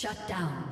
Shut down.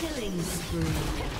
Killing spree.